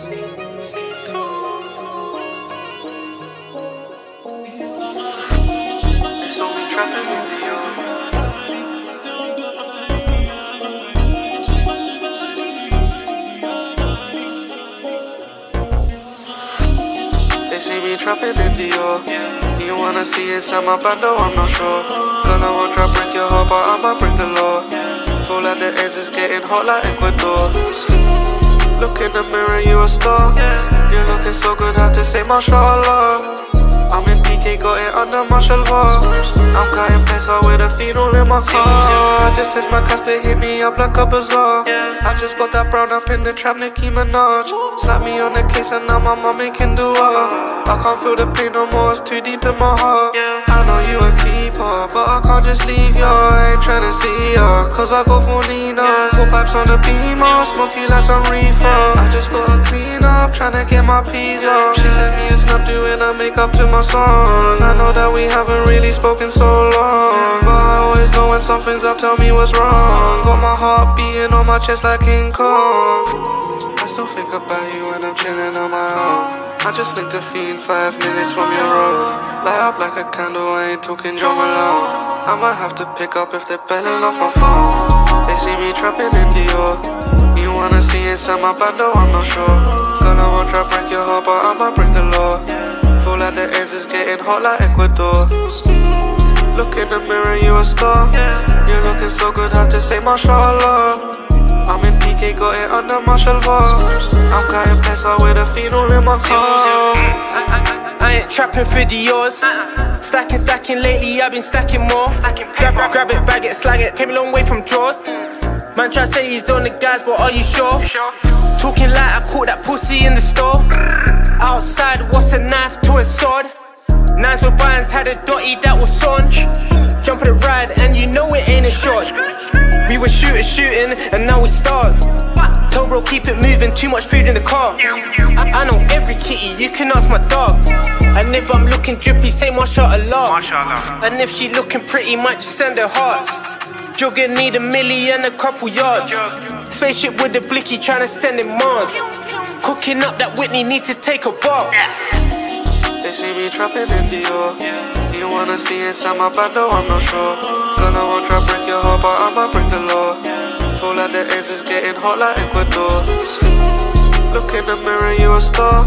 They saw me trapping in Dior. They see me trapping in Dior. You wanna see inside my bando? I'm not sure. Won't try break your heart, but I'ma break the law. Full like the ends is getting hot like Ecuador. Look in the mirror, you a star. You're looking so good, had to say mashallah. I'm in PK, got it under my shalvar. I'm cutting pencil with a feedle in my car. I just test my cast, they hit me up like a bazaar. I just got that brown up in the trap, Nicki Minaj. Slap me on the case and now my mommy can do what? I can't feel the pain no more, it's too deep in my heart. I know you a keeper, but I can't just leave ya. I ain't tryna see ya, cause I go for Nina. Four pipes on the beamer, smoke you like some reefer. I just gotta clean up, tryna get my peas up. She sent me a snap doing a makeup to my song. I know that we haven't really spoken so long, but I always know when something's up, tell me what's wrong. Got my heart beating on my chest like King Kong. I still think about you when I'm chilling on my own. I just linked a fiend five minutes from your road. Light up like a candle, I ain't talking drum alone. I might have to pick up if they're belling off my phone. They see me trapping in Dior. Wanna see inside my bando? I'm not sure. Girl, I won't try break your heart, but I might break the law. Feel like the ends is getting hot like Ecuador. Look in the mirror, you a star. You're looking so good, have to say mashallah. I'm in PK, got it under my shalvar. I'm cutting pencil with a feedle in my car. I ain't trapping for the yours. Stacking, stacking lately, I've been stacking more. Grab, grab, grab it, bag it, slang it. Came a long way from drawers. Man try say he's on the guys, but are you sure? Talking like I caught that pussy in the store. Outside, what's a knife to a sword? Nines with binds had a dotty that was on. Jump the ride, and you know it ain't a shot. We were shooting, shooting, and now we starve. Tell bro, keep it moving, too much food in the car. I, I know every kitty, you can ask my dog. And if I'm looking drippy, say mashallah. And if she looking pretty, might just send her hearts. Gonna need a million, a couple yards. Spaceship with the blicky, trying to send him Mars. Cooking up that Whitney, need to take a bath. They see me trapping in Dior. Oh. You wanna see inside my bando? I'm not sure. Gonna won't try break your heart, but I might break the law. Full like the ends is getting hot like Ecuador. Look in the mirror, you a star.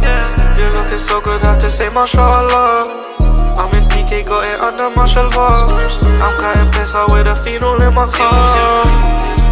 You're looking so good, have to say mashallah. I'm in PK, got it under my shalvar. I'm cutting pencil with a feedle in my car.